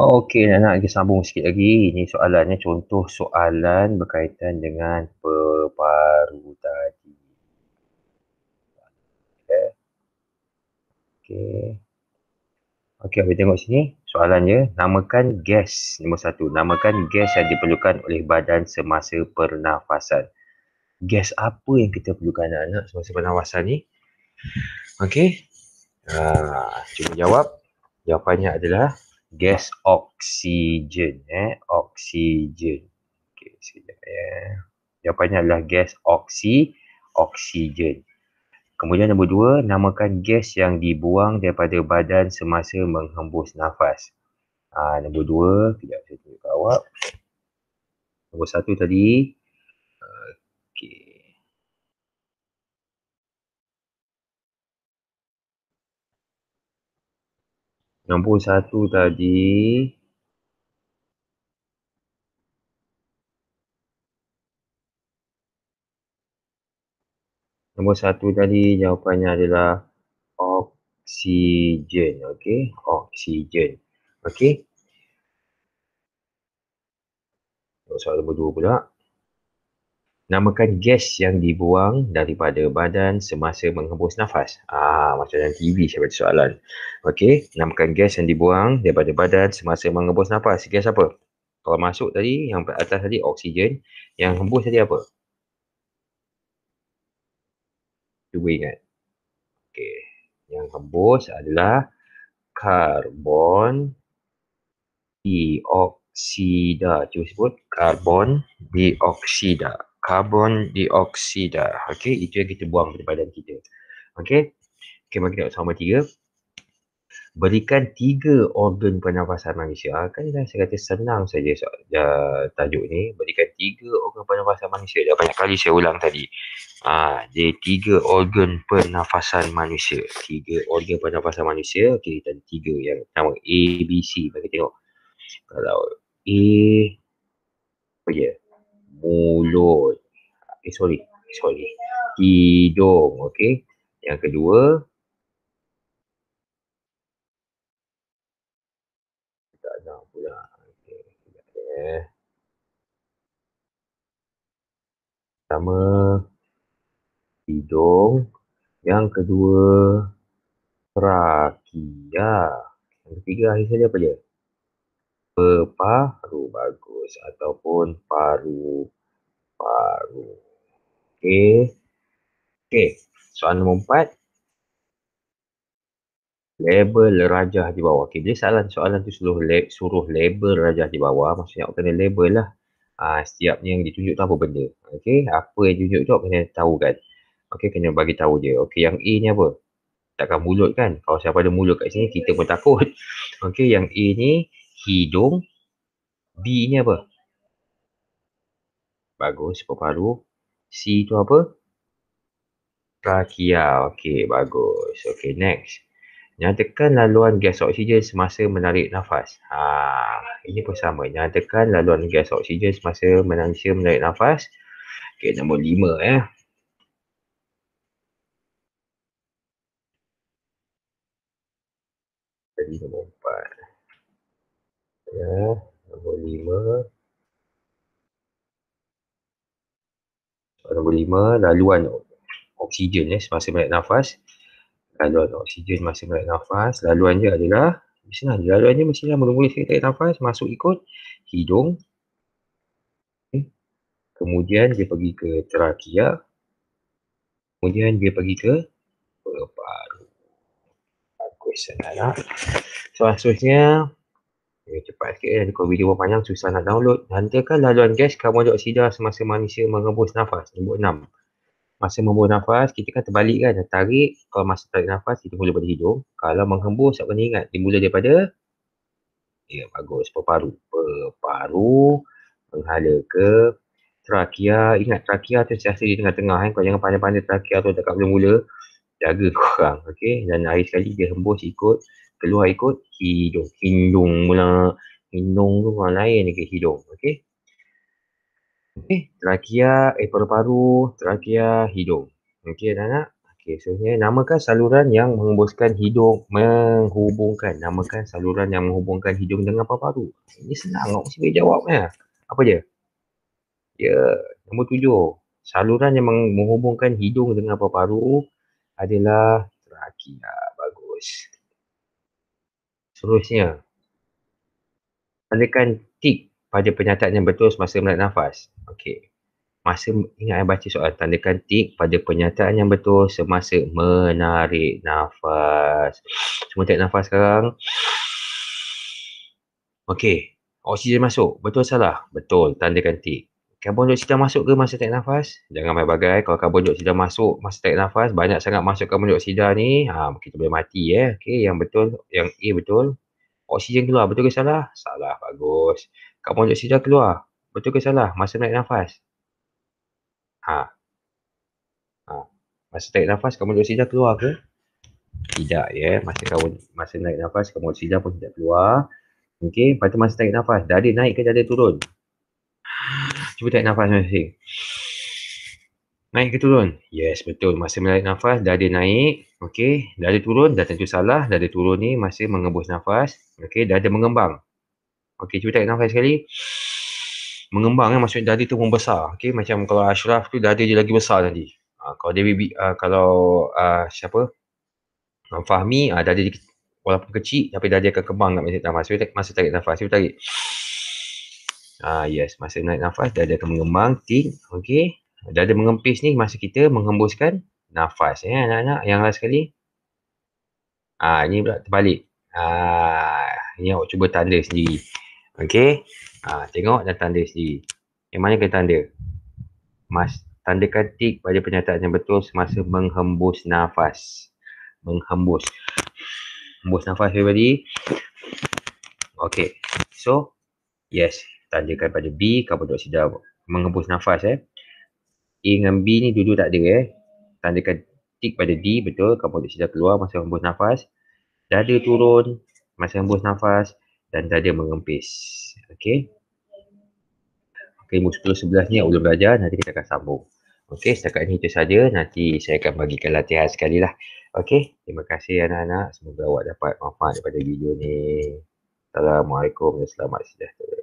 Okey, nak kita sambung sikit lagi. Ini soalannya contoh soalan berkaitan dengan peparu tadi. Okey. Okey. Okey, kita tengok sini. Soalannya, namakan gas nombor satu. Namakan gas yang diperlukan oleh badan semasa pernafasan. Gas apa yang kita perlukan anak-anak semasa pernafasan ni? Okey. Uh, cuba jawab. Jawapannya adalah gas oksigen eh? Oksigen. Okey sekejap ya jawapannya adalah gas oksi oksigen. Kemudian nombor dua namakan gas yang dibuang daripada badan semasa menghembus nafas. Ah ha, nombor dua kejap saya tunjuk awak. Nombor satu tadi 61 tadi Nombor satu tadi jawapannya adalah oksigen. Okey, oksigen. Okey. Soal nombor dua pula. Namakan gas yang dibuang daripada badan semasa menghembus nafas. Ah, macam dalam TV saya baca soalan. Okey, namakan gas yang dibuang daripada badan semasa menghembus nafas. Gas apa? Kalau masuk tadi, yang atas tadi oksigen. Yang hembus tadi apa? Cuba ingat. Okey, yang hembus adalah karbon dioksida. Cuba sebut karbon dioksida karbon dioksida. Okey, itu yang kita buang dari badan kita. Okey. Okey, mari kita sama tiga. Berikan tiga organ pernafasan manusia. Ah, kan dah saya kata senang saja so, uh, tajuk ni. Berikan tiga organ pernafasan manusia. Dah banyak kali saya ulang tadi. Ah, jadi tiga organ pernafasan manusia. Tiga organ pernafasan manusia. Okey, kita ada tiga yang nama A, B, C. Mari tengok. Kalau A, apa dia? Mulut. Eh sorry, sorry. Hidung, okey. Yang kedua tak ada pula. Okey. Pertama hidung, yang kedua trakia. Yang ketiga akhir sekali apa dia? Paru bagus ataupun paru paru. Okey. Okey. Soalan nombor empat. Label rajah di bawah. Okey. Bila soalan-soalan tu suruh, le- suruh label rajah di bawah. Maksudnya awak kena label lah. Ha, setiap yang ditunjuk tu apa benda. Okey. Apa yang ditunjuk tu awak kena tahu kan. Okey. Kena bagi tahu dia. Okey. Yang A ni apa? Takkan mulut kan. Kalau siapa ada mulut kat sini kita pun takut. Okey. Yang A ni hidung. B ni apa? Bagus. Paru-paru. C tu apa? Trachea. Okey, bagus. Okey, next. Nyatakan laluan gas oksigen semasa menarik nafas. Ha, ini pun sama. Nyatakan laluan gas oksigen semasa manusia menarik nafas. Okey, nombor lima eh. Jadi nombor menerima laluan oksigen ya, semasa menarik nafas. Laluan oksigen masa menarik nafas. Laluan dia adalah Bismillah, laluan dia mestilah mula-mula saya tarik nafas masuk ikut hidung. Eh, kemudian dia pergi ke trakea kemudian dia pergi ke paru-paru bagus anak-anak seterusnya Okay, cepat sikit ya. Kalau video panjang susah nak download. Hantarkan laluan gas karbon dioksida semasa manusia mengembus nafas. Nombor enam. Masa menghembus nafas, kita kan terbalik kan. Tarik, kalau masa tarik nafas, kita mula pada hidung. Kalau menghembus, tak pernah ingat. Dia mula daripada Ya, bagus. Peparu. Peparu. Menghala ke trachea. Ingat, trachea tu siasa di tengah-tengah. Kan? Kau jangan pandai-pandai trachea tu dekat mula-mula. Jaga korang. Okay? Dan hari sekali dia hembus ikut keluar ikut hidung. Hidung mula. Hidung tu orang lain ke hidung. Okey. Okey. Trachea, eh paru-paru, trachea, hidung. Okey anak-anak. Okey Okey, seterusnya namakan saluran yang menghembuskan hidung, menghubungkan. Namakan saluran yang menghubungkan hidung dengan paru-paru. Ini senang, boleh jawab ya. Apa dia? Ya, nombor tujuh. Saluran yang menghubungkan hidung dengan paru-paru adalah trakea. Bagus. Seterusnya. Tandakan tik pada pernyataan yang betul semasa menarik nafas. Okey masa ingat saya baca soal tandakan tik pada pernyataan yang betul semasa menarik nafas. Semua tarik nafas sekarang. Okey, oksigen masuk. Betul salah? Betul, tandakan tik. Karbon dioksida masuk ke masa tarik nafas? Jangan main bagai. Kalau karbon dioksida masuk masa tarik nafas, banyak sangat masuk karbon dioksida ni, ha, kita boleh mati eh. Okey, yang betul, yang A betul. Oksigen keluar, betul ke salah? Salah, bagus. Karbon dioksida keluar. Betul ke salah? Masa naik nafas? Ha. Ha. Masa tarik nafas karbon dioksida keluar ke? Tidak ya. Masa karbon masa naik nafas karbon dioksida pun tidak keluar. Okey, lepas tu masa tarik nafas, dada naik ke dada turun? Cuba tarik nafas masing Naik ke turun? Yes, betul. Masa menarik nafas, dada naik. Okey, dada turun dah tentu salah. Dada turun ni masih mengembus nafas. Okey, dada mengembang. Okey, cuba tarik nafas sekali mengembang kan maksudnya dada tu membesar okey macam kalau Ashraf tu dada dia lagi besar tadi uh, kalau dia baby uh, kalau uh, siapa uh, Fahmi uh, dada dia walaupun kecil tapi dada dia akan kembang kat masa nafas masa, masa tarik nafas cuba tarik ah yes masa naik nafas dada akan mengembang ting okey dada mengempis ni masa kita menghembuskan nafas ya anak-anak yang last sekali ah ini pula terbalik ah ini awak cuba tanda sendiri okey Ha, tengok dan tanda sendiri. Yang mana kena tanda? Mas, tandakan tik pada pernyataan yang betul semasa menghembus nafas. Menghembus. Hembus nafas everybody. Okay. So, yes. Tandakan pada B, karbon dioksida menghembus nafas eh. A dengan B ni dulu tak ada eh. Tandakan tik pada D, betul. Karbon dioksida keluar masa hembus nafas. Dada turun masa hembus nafas dan dada mengempis. Okey. Okey, 10 11 ni belum belajar, nanti kita akan sambung. Okey, setakat ini itu saja. Nanti saya akan bagikan latihan sekali lah. Okey, terima kasih anak-anak. Semoga awak dapat manfaat daripada video ni. Assalamualaikum dan selamat sejahtera.